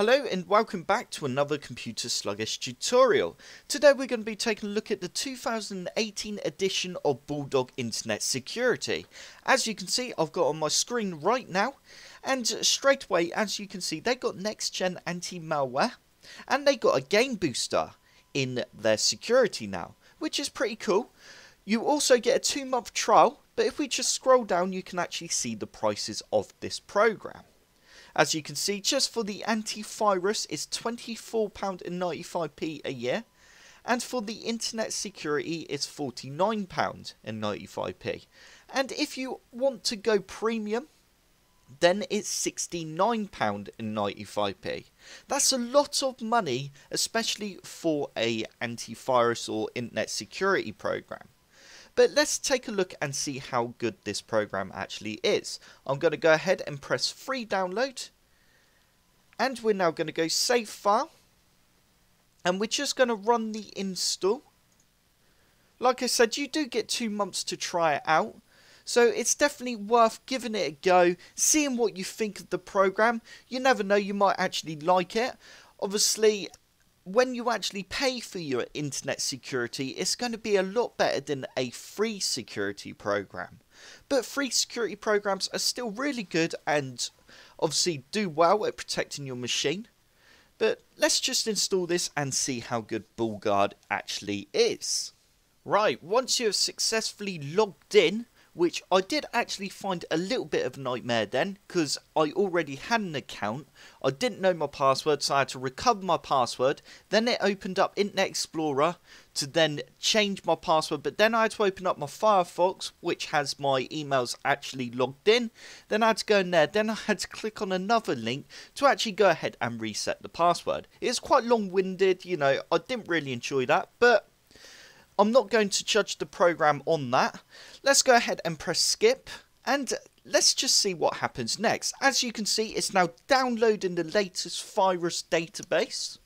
Hello and welcome back to another Computer Sluggish tutorial. Today we're going to be taking a look at the 2018 edition of BullGuard Internet Security. As you can see I've got on my screen right now and straight away as you can see they've got next gen anti-malware and they've got a game booster in their security now which is pretty cool. You also get a two month trial but if we just scroll down you can actually see the prices of this program. As you can see, just for the antivirus, it's £24.95p a year. And for the internet security, it's £49.95p. And if you want to go premium, then it's £69.95p. That's a lot of money, especially for a antivirus or internet security program. But let's take a look and see how good this program actually is. I'm going to go ahead and press free download. And we're now going to go save file. And we're just going to run the install. Like I said, you do get two months to try it out. So it's definitely worth giving it a go, seeing what you think of the program. You never know, you might actually like it. Obviously, when you actually pay for your internet security, it's going to be a lot better than a free security program. But free security programs are still really good and obviously do well at protecting your machine. But let's just install this and see how good BullGuard actually is. Right, once you have successfully logged in, which I did actually find a little bit of a nightmare then because I already had an account. I didn't know my password, so I had to recover my password. Then it opened up Internet Explorer to then change my password, but then I had to open up my Firefox, which has my emails actually logged in. Then I had to go in there, then I had to click on another link to actually go ahead and reset the password. It's quite long winded, you know, I didn't really enjoy that, but I'm not going to judge the program on that. Let's go ahead and press skip and let's just see what happens next. As you can see, it's now downloading the latest virus database.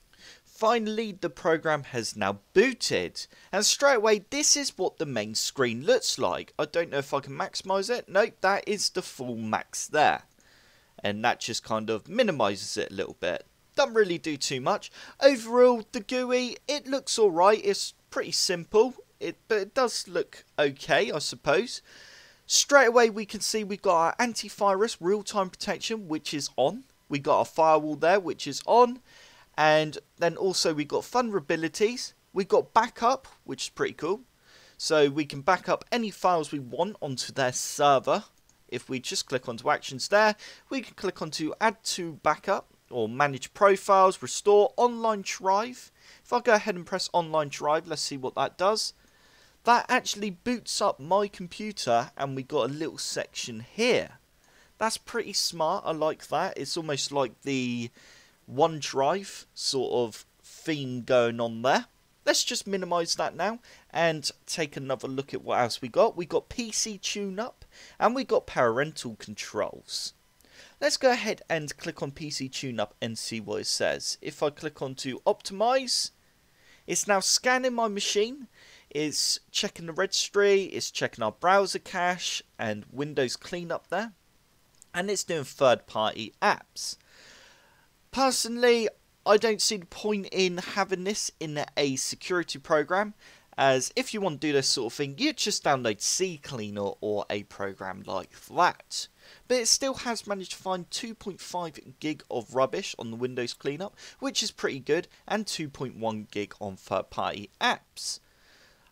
Finally, the program has now booted. And straight away, this is what the main screen looks like. I don't know if I can maximize it. Nope, that is the full max there. And that just kind of minimizes it a little bit. Doesn't really do too much. Overall, the GUI, it looks alright. It's pretty simple, it, but it does look okay, I suppose. Straight away, we can see we've got our antivirus real-time protection, which is on. We got our firewall there, which is on. And then also we've got vulnerabilities. We've got backup, which is pretty cool. So we can back up any files we want onto their server. If we just click onto actions there, we can click onto add to backup or manage profiles, restore online drive. If I go ahead and press online drive, let's see what that does. That actually boots up my computer and we got a little section here. That's pretty smart, I like that. It's almost like the OneDrive sort of theme going on there. Let's just minimize that now and take another look at what else we got. We got PC tune up and we got parental controls. Let's go ahead and click on PC tune up and see what it says. If I click on to optimize, it's now scanning my machine. It's checking the registry, it's checking our browser cache and Windows cleanup there. And it's doing third party apps. Personally, I don't see the point in having this in a security program as if you want to do this sort of thing, you just download CCleaner or a program like that. But it still has managed to find 2.5 gig of rubbish on the Windows cleanup, which is pretty good, and 2.1 gig on third party apps.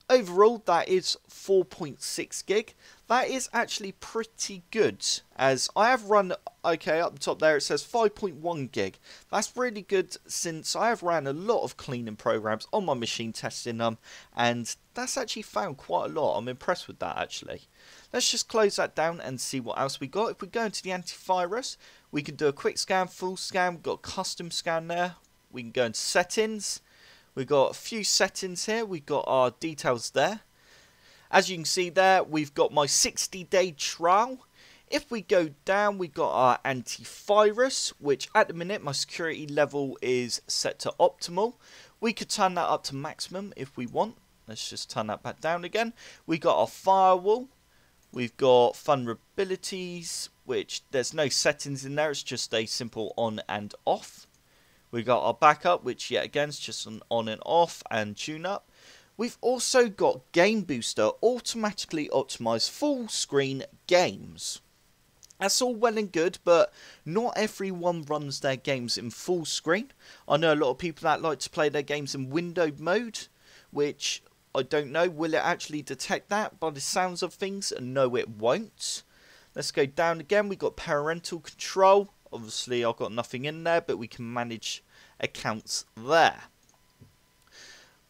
Overall, that is 4.6 gig. That is actually pretty good, as I have run, okay, up the top there it says 5.1 gig. That's really good since I have ran a lot of cleaning programs on my machine testing them, and that's actually found quite a lot. I'm impressed with that actually. Let's just close that down and see what else we got. If we go into the antivirus, we can do a quick scan, full scan, we've got custom scan there. We can go into settings We've got a few settings here. We've got our details there. As you can see there, we've got my 60 day trial. If we go down, we've got our antivirus, which at the minute my security level is set to optimal. We could turn that up to maximum if we want. Let's just turn that back down again. We've got our firewall. We've got vulnerabilities, which there's no settings in there. It's just a simple on and off. We got our backup, which yet again is just an on and off and tune up. We've also got Game Booster automatically optimized full screen games. That's all well and good, but not everyone runs their games in full screen. I know a lot of people that like to play their games in windowed mode, which I don't know. Will it actually detect that? By the sounds of things, no, it won't. Let's go down again. We've got parental control. Obviously, I've got nothing in there, but we can manage accounts there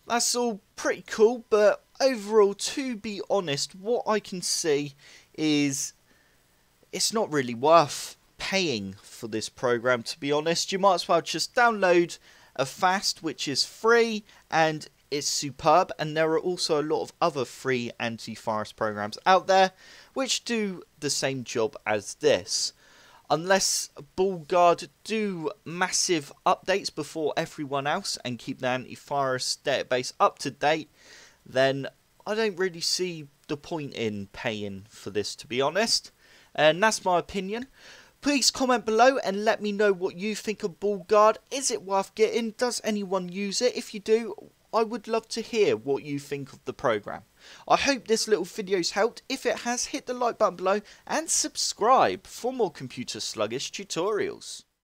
that's all pretty cool, but overall, to be honest, what I can see is it's not really worth paying for this program, to be honest. You might as well just download Avast, which is free and it's superb. And there are also a lot of other free antivirus programs out there which do the same job as this unless BullGuard do massive updates before everyone else and keep the antivirus database up to date, then I don't really see the point in paying for this, to be honest. And that's my opinion. Please comment below and let me know what you think of BullGuard. Is it worth getting? Does anyone use it? If you do, I would love to hear what you think of the program. I hope this little video's helped. If it has, hit the like button below and subscribe for more computer sluggish tutorials.